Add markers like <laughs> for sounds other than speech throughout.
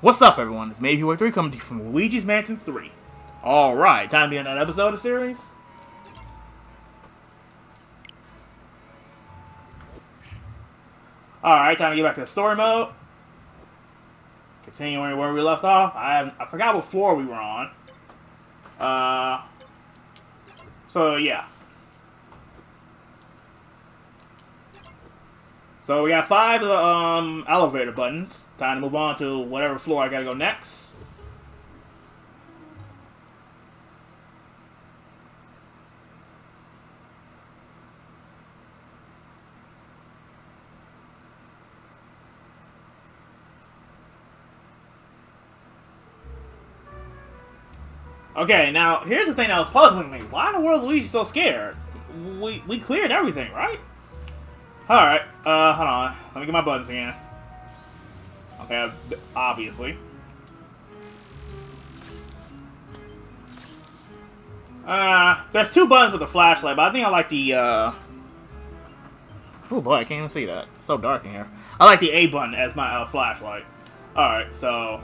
What's up, everyone? It's Maybe 3 coming to you from Luigi's Mansion 3. Alright, time to be another episode of the series. Alright, time to get back to the story mode. Continuing where we left off. I I forgot what floor we were on. Uh, so yeah. So we got five of the um, elevator buttons. Time to move on to whatever floor I gotta go next. Okay, now here's the thing that was puzzling me. Why in the world is Luigi so scared? We we cleared everything, right? Alright, uh, hold on. Let me get my buttons again. Okay, obviously. Uh, there's two buttons with a flashlight, but I think I like the, uh... Oh boy, I can't even see that. It's so dark in here. I like the A button as my uh, flashlight. Alright, so...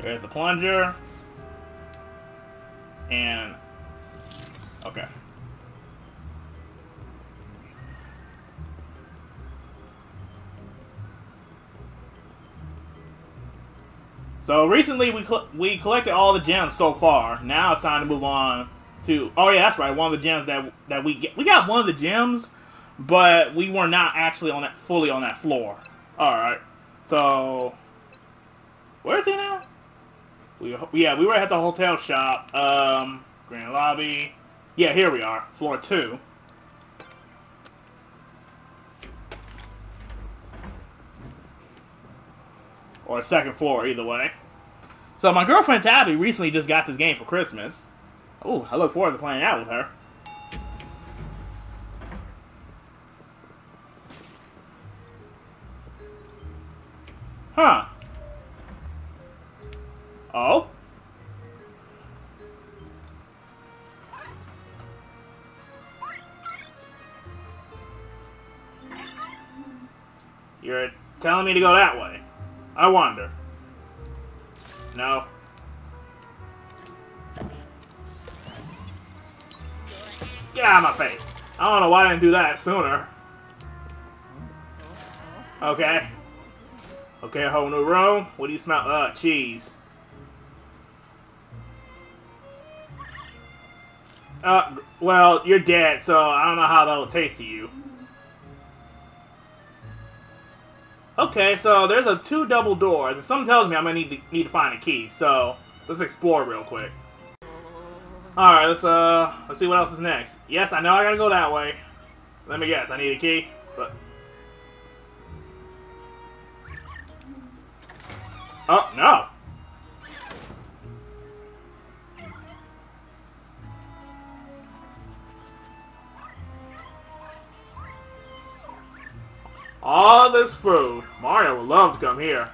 There's the plunger. And... Okay. So recently we we collected all the gems so far. Now it's time to move on to. Oh yeah, that's right. One of the gems that that we get. We got one of the gems, but we were not actually on that fully on that floor. All right. So where is he now? We yeah, we were at the hotel shop. Um, grand lobby. Yeah, here we are, floor two. Or second floor, either way. So my girlfriend Tabby recently just got this game for Christmas. Oh, I look forward to playing that with her. Telling me to go that way. I wonder. No. Get out of my face. I don't know why I didn't do that sooner. Okay. Okay, a whole new room. What do you smell? Uh, cheese. Uh, well, you're dead, so I don't know how that will taste to you. Okay, so there's a two double doors, and something tells me I'm gonna need to need to find a key. So let's explore real quick. All right, let's uh let's see what else is next. Yes, I know I gotta go that way. Let me guess, I need a key, but oh no. All this food. Mario would love to come here.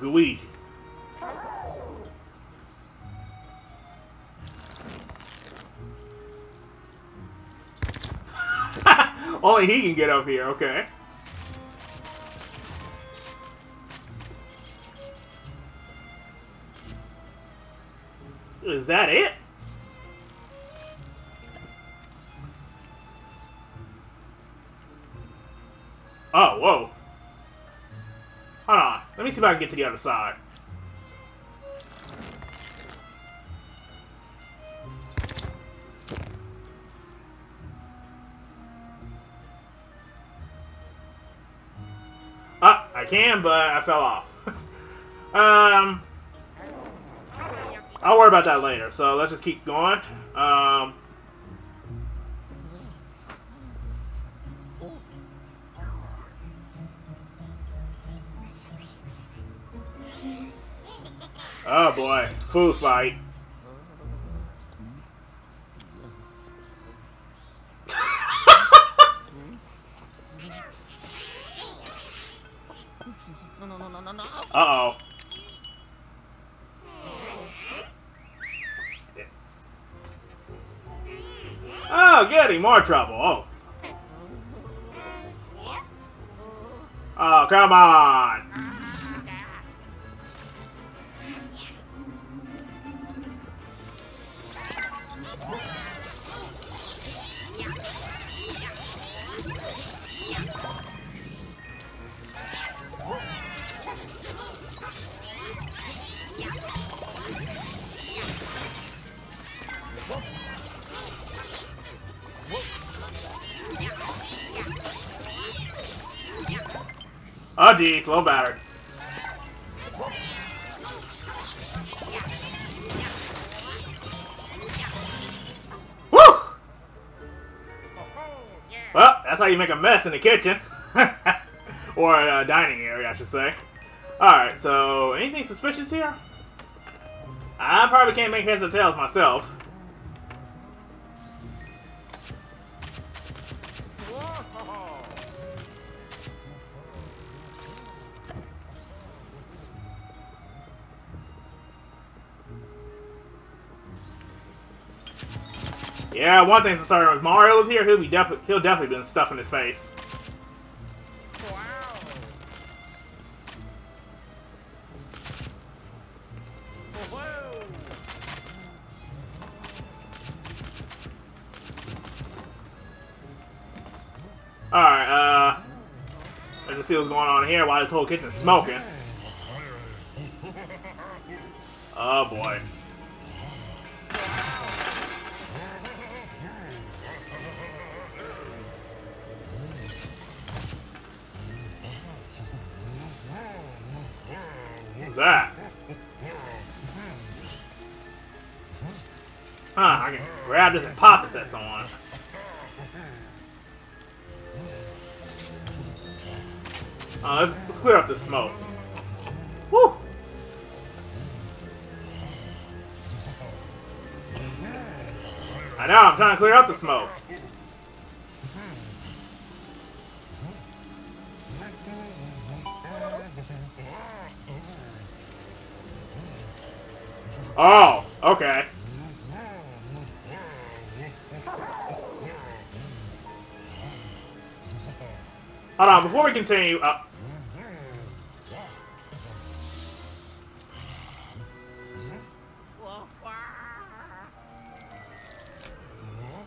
Luigi. <laughs> Only he can get up here, okay. Is that it? Me see if I can get to the other side. Ah, I can, but I fell off. <laughs> um, I'll worry about that later. So let's just keep going. Um, food fight. Uh oh. Oh, getting more trouble. Oh. Oh, come on. Oh geez, low battered. Woo! Well, that's how you make a mess in the kitchen. <laughs> or a dining area, I should say. Alright, so anything suspicious here? I probably can't make heads or tails myself. Yeah, one thing's for certain, if Mario was here, he'll be definitely he'll definitely been stuffing his face. Alright, uh... Let's see what's going on here while this whole kitchen's smoking. Oh boy. What's that? Huh, I can grab this and pop this at someone. Uh, let's, let's clear up the smoke. Woo! I know, I'm trying to clear up the smoke. Oh, okay. Hold on, before we continue, uh,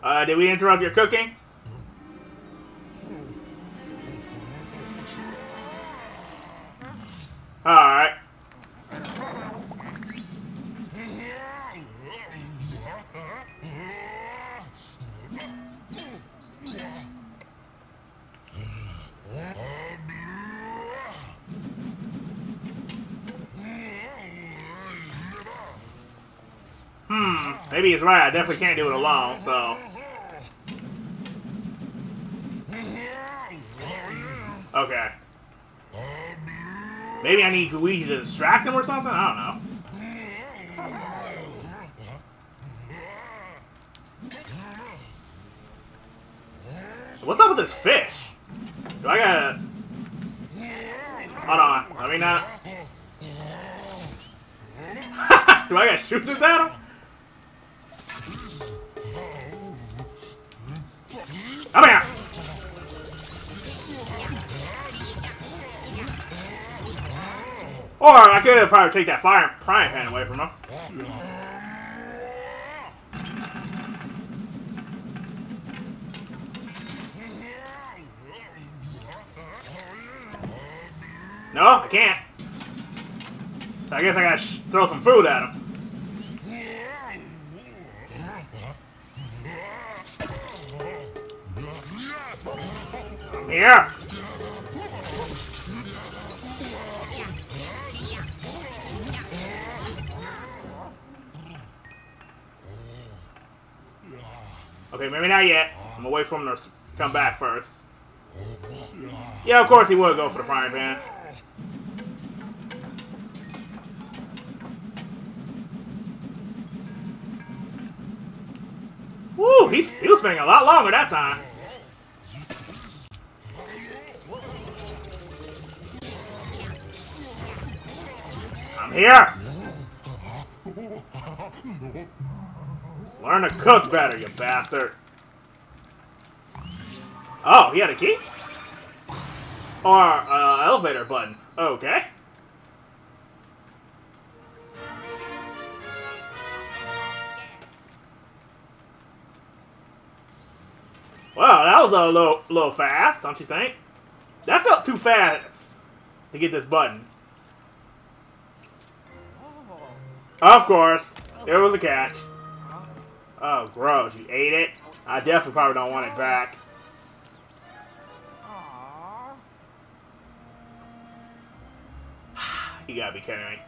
Uh, did we interrupt your cooking? Alright. Right. I definitely can't do it alone, so... Okay. Maybe I need Luigi to distract him or something? I don't know. Or I could probably take that fire frying pan away from him. No, I can't. So I guess I gotta throw some food at him. Here. Okay, maybe not yet. I'm away from him to come back first. Yeah, of course he would go for the frying pan. Woo, he's, he was spending a lot longer that time. I'm here. Learn to cook better, you bastard. Oh, he had a key? Or, uh, elevator button. Okay. Well, that was a little, little fast, don't you think? That felt too fast to get this button. Of course, there was a catch. Oh, gross. You ate it? I definitely probably don't want it back. <sighs> you gotta be kidding me.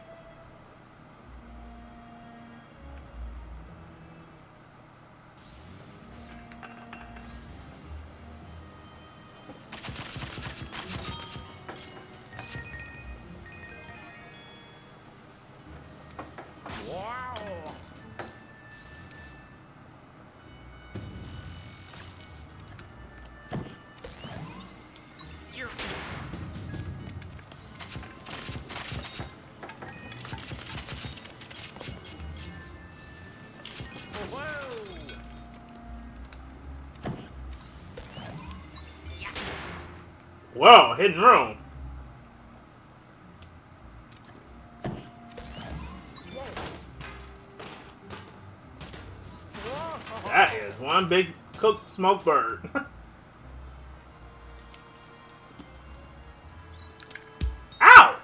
Whoa, hidden room. That is one big cooked smoke bird. <laughs> Ow!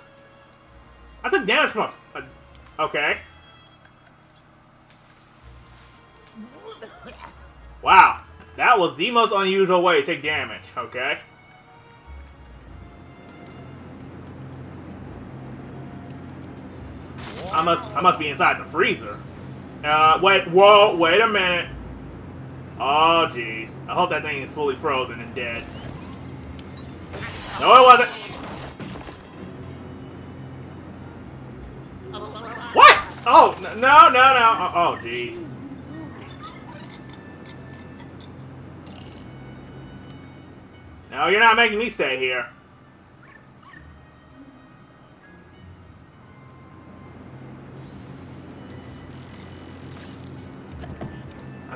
I took damage from a... a okay. Wow. That was the most unusual way to take damage, okay? Must I must be inside the freezer. Uh, wait, whoa, wait a minute. Oh, jeez. I hope that thing is fully frozen and dead. No, it wasn't. What? Oh, no, no, no. Oh, oh jeez. No, you're not making me stay here.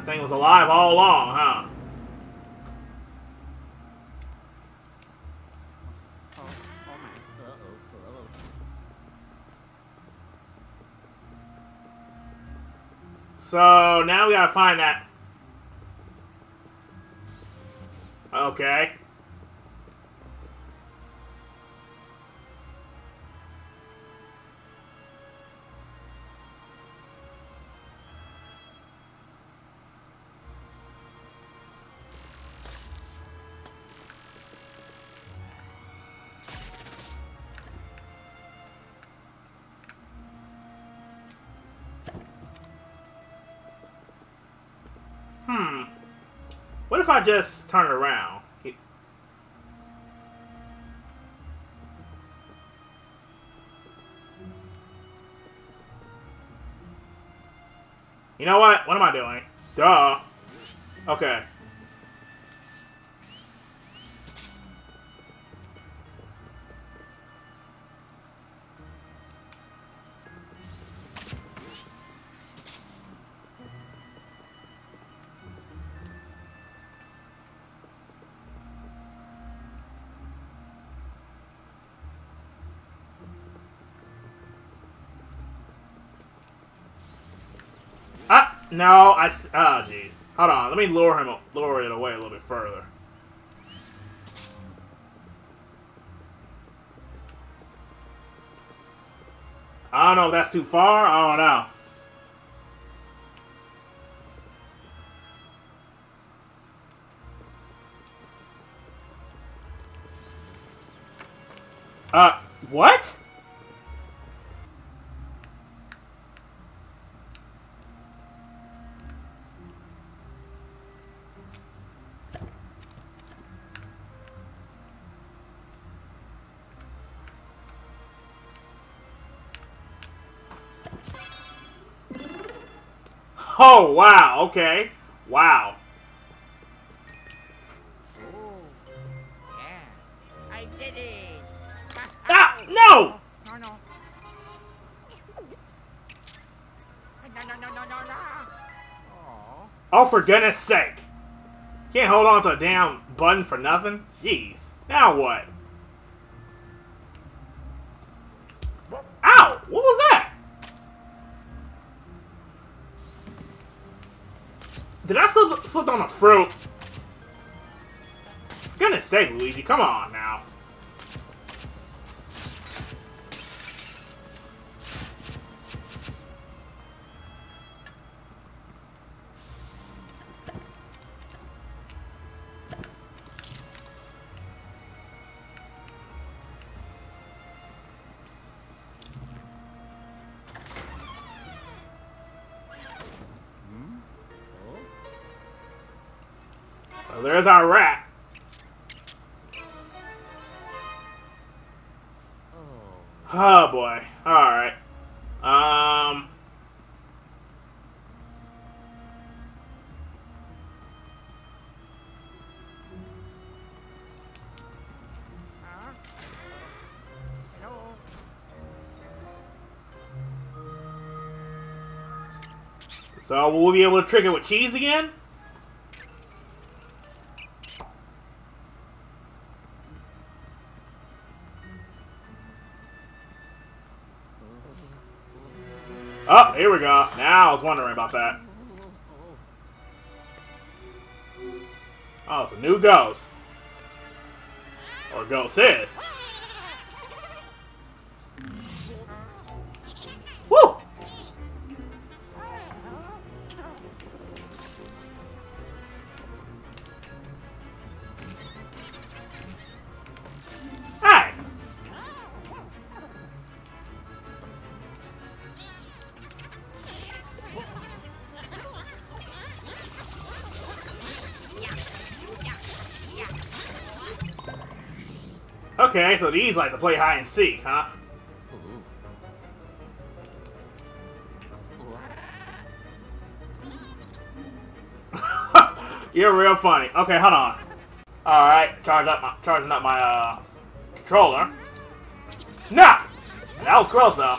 Thing was alive all along, huh? So, now we gotta find that. Okay. Hmm. What if I just turn around? You know what? What am I doing? Duh. Okay. No, I. Oh, jeez. Hold on. Let me lure him, lure it away a little bit further. I don't know if that's too far. I don't know. Uh, what? Oh, wow, okay. Wow. Ah! No! No, no. No, no, no, no, no. Oh, for goodness sake. Can't hold on to a damn button for nothing. Jeez. Now what? Did I slip, slip on a fruit? Goodness sake, Luigi, come on now. There's our rat. Oh boy. Alright. Um. So, will we be able to trick it with cheese again? Here we go. Now I was wondering about that. Oh, it's a new ghost. Or ghost is. Okay, so these like to play hide and seek, huh? <laughs> You're real funny. Okay, hold on. Alright, charge up my, charging up my uh controller. Nah! That was close though.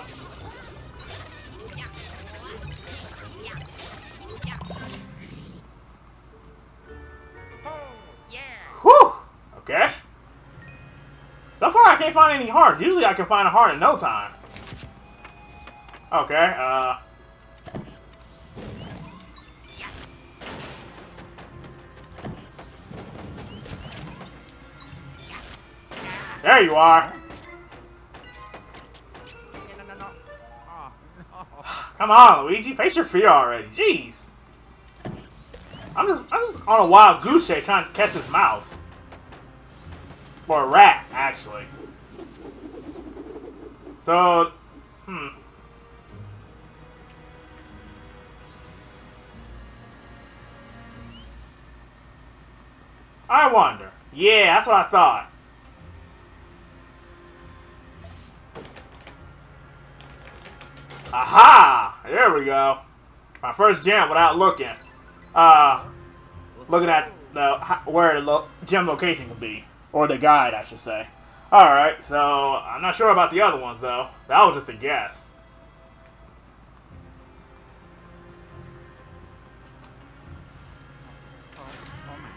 Oh. Whew! Okay. So far I can't find any hearts. Usually I can find a heart in no time. Okay, uh... There you are. Come on, Luigi. Face your fear already. Jeez. I'm just, I'm just on a wild goose chase trying to catch this mouse. Or a rat, actually. So, hmm. I wonder. Yeah, that's what I thought. Aha! There we go. My first gem without looking. Uh, looking at the where the lo gem location could be, or the guide, I should say. All right, so I'm not sure about the other ones though. That was just a guess.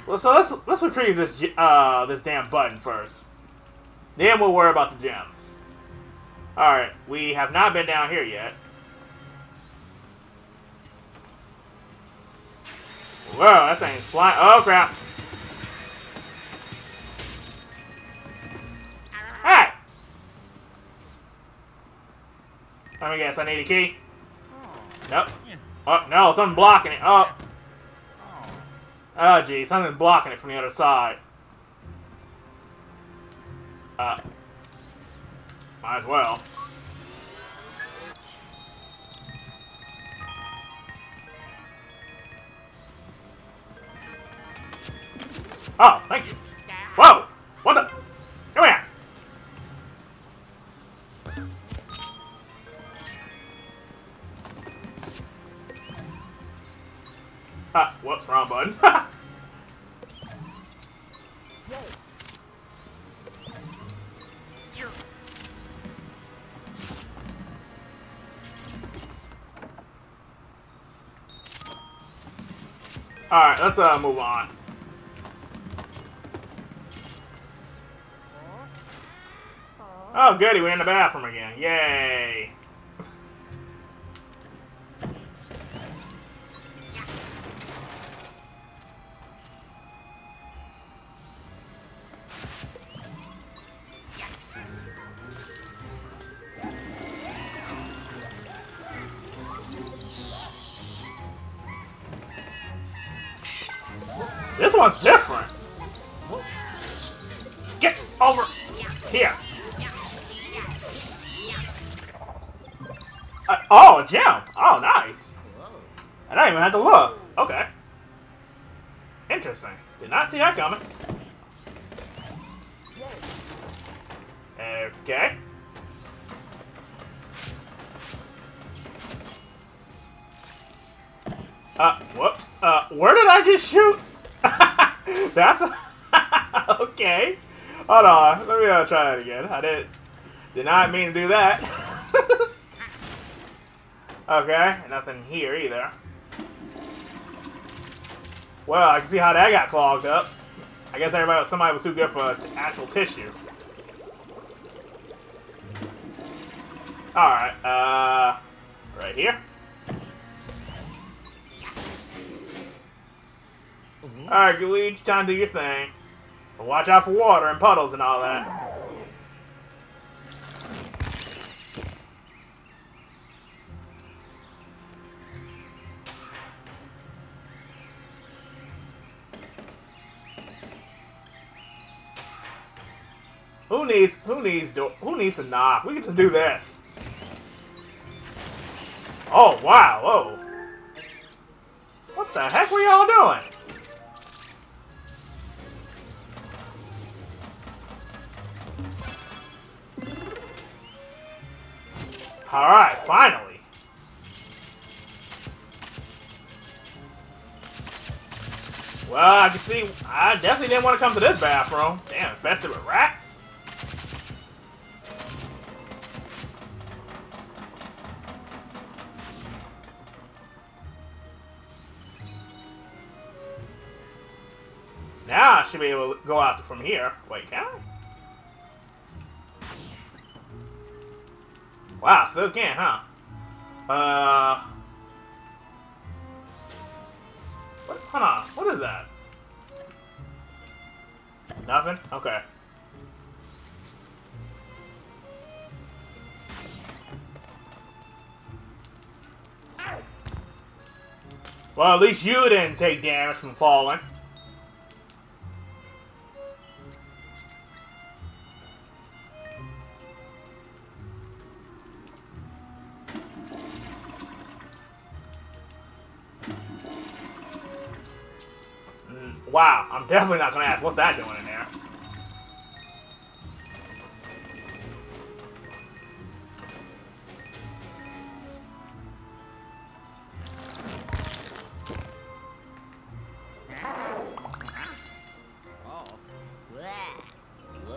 Well, so let's let's retrieve this uh this damn button first. Then we'll worry about the gems. All right, we have not been down here yet. Whoa, that thing's flying. Oh crap! Let me guess. I need a key. Nope. Oh no, something blocking it. Oh, oh, gee, something's blocking it from the other side. Uh, might as well. Oh, thank on, bud. <laughs> Alright, let's uh, move on. Oh, goody, we're in the bathroom again. Yay! One's different. Hold on. Let me uh, try it again. I did did not mean to do that. <laughs> okay, nothing here either. Well, I can see how that got clogged up. I guess everybody, somebody was too good for actual tissue. All right, uh, right here. Alright, Luigi, time to do your thing. But watch out for water and puddles and all that. Who needs who needs who needs to knock? We can just do this. Oh wow, whoa. What the heck were y'all doing? Alright, finally. Well, I can see, I definitely didn't want to come to this bathroom. Damn, infested with rats? Now I should be able to go out from here. Wait, can I? Wow, still can, huh? Uh... What? Hold on. What is that? Nothing? Okay. Well, at least you didn't take damage from falling. I'm definitely not gonna ask what's that doing in there.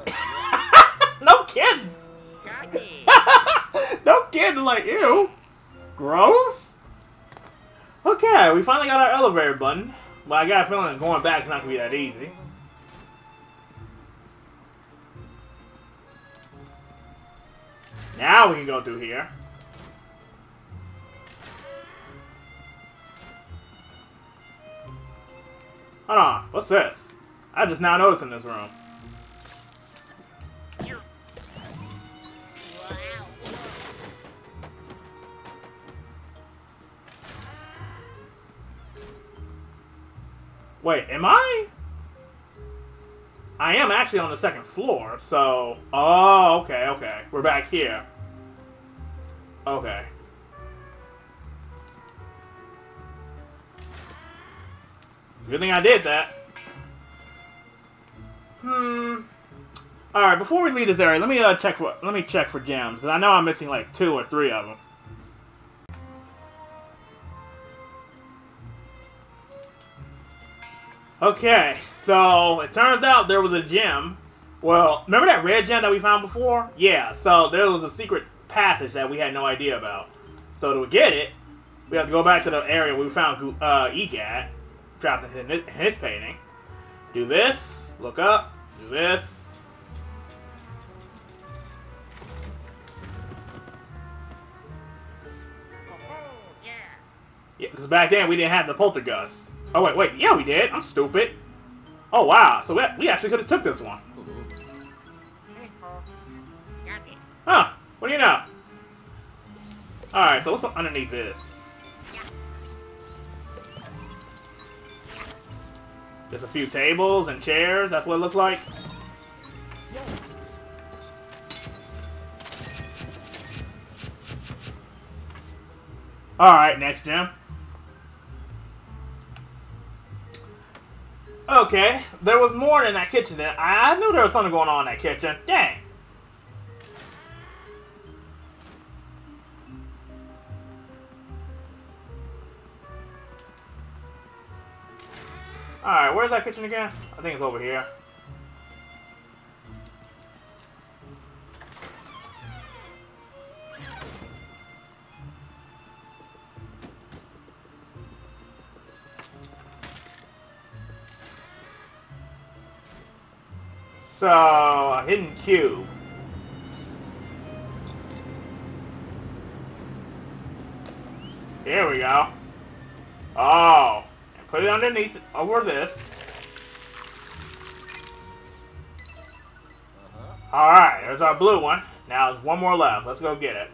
<laughs> no kidding! <laughs> no kidding, like, ew. Gross? Okay, we finally got our elevator button. But I got a feeling going back is not going to be that easy. Now we can go through here. Hold on, what's this? I just now noticed in this room. Wait, am I? I am actually on the second floor, so... Oh, okay, okay. We're back here. Okay. Good thing I did that. Hmm. All right. Before we leave this area, let me uh, check for let me check for gems because I know I'm missing like two or three of them. Okay, so it turns out there was a gem. Well, remember that red gem that we found before? Yeah, so there was a secret passage that we had no idea about. So to get it, we have to go back to the area we found uh, at, trapped in his, in his painting. Do this, look up, do this. Oh, yeah. Because back then we didn't have the poltergust. Oh wait, wait, yeah we did. I'm stupid. Oh wow, so we, we actually could have took this one. Huh? What do you know? All right, so let's go underneath this. Just a few tables and chairs. That's what it looks like. All right, next gem. Okay, there was more in that kitchen. I knew there was something going on in that kitchen. Dang. Alright, where's that kitchen again? I think it's over here. Cube. Here we go. Oh. Put it underneath, over this. Alright, there's our blue one. Now there's one more left. Let's go get it.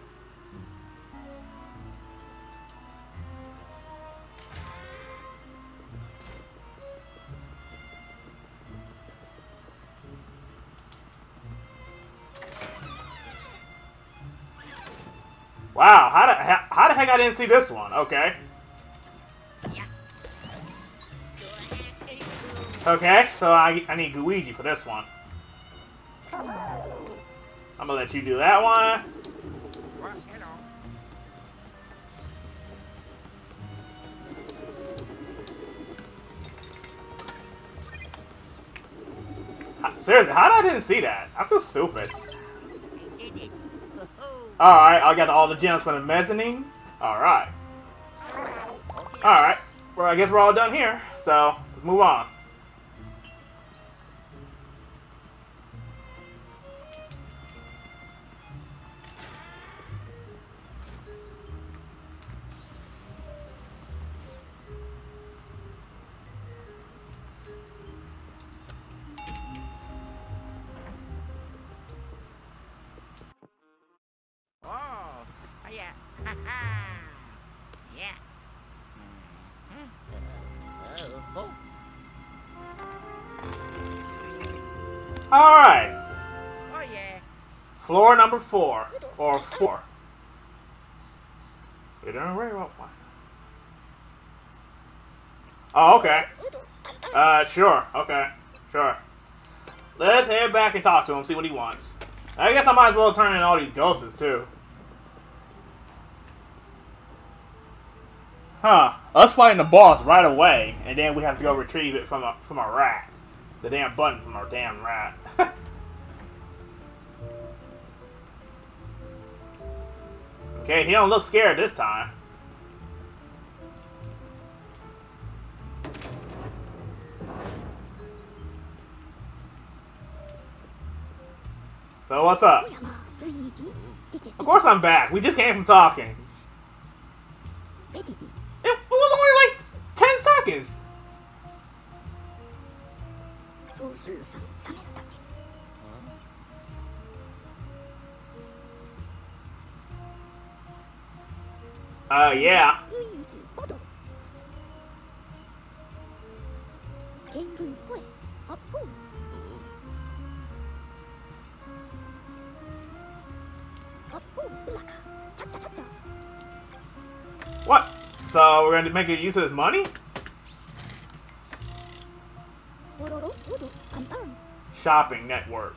Heck I didn't see this one? Okay. Okay, so I, I need Luigi for this one. I'm gonna let you do that one. Seriously, how did I didn't see that? I feel stupid. Alright, I got all the gems for the mezzanine. Alright. Alright. Well, I guess we're all done here. So, move on. Number four. Or four. We don't worry about one. Oh, okay. Uh, sure. Okay. Sure. Let's head back and talk to him, see what he wants. I guess I might as well turn in all these ghosts, too. Huh. Us fighting the boss right away, and then we have to go retrieve it from a from a rat. The damn button from our damn rat. <laughs> okay, he don't look scared this time. So what's up? Of course I'm back. We just came from talking. It, was only like 10 seconds. Uh, yeah. What? So we're going to make use of this money? Shopping network.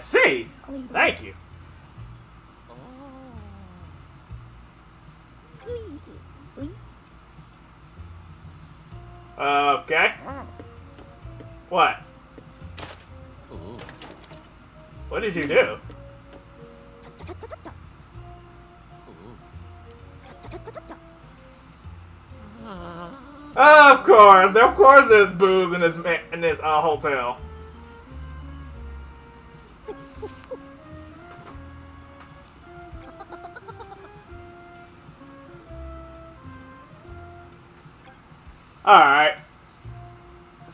see. Thank you. Okay. What? What did you do? Uh, of course, of course, there's booze in this in this uh, hotel.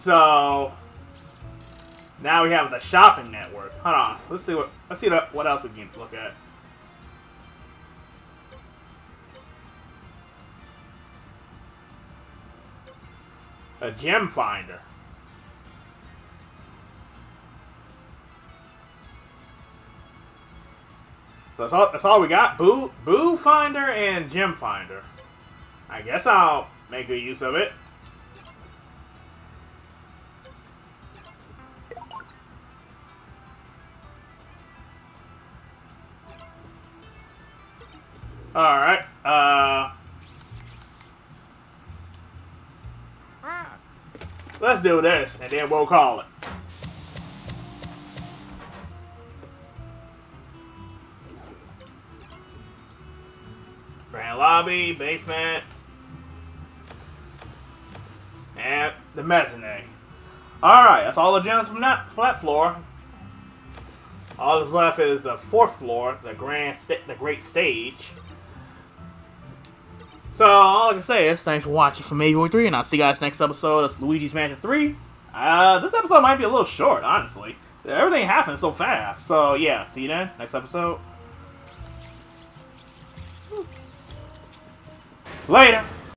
So now we have the shopping network. Hold on. Let's see what let's see what else we can look at. A gem finder. So that's all, that's all we got. Boo, boo finder and gem finder. I guess I'll make good use of it. All right. Uh, let's do this, and then we'll call it. Grand lobby, basement, and the mezzanine. All right, that's all the gems from that flat floor. All that's left is the fourth floor, the grand, the great stage. So all I can say is thanks for watching from Major 3, and I'll see you guys next episode of Luigi's Mansion 3. Uh, this episode might be a little short, honestly. Everything happened so fast. So yeah, see you then. Next episode. Later.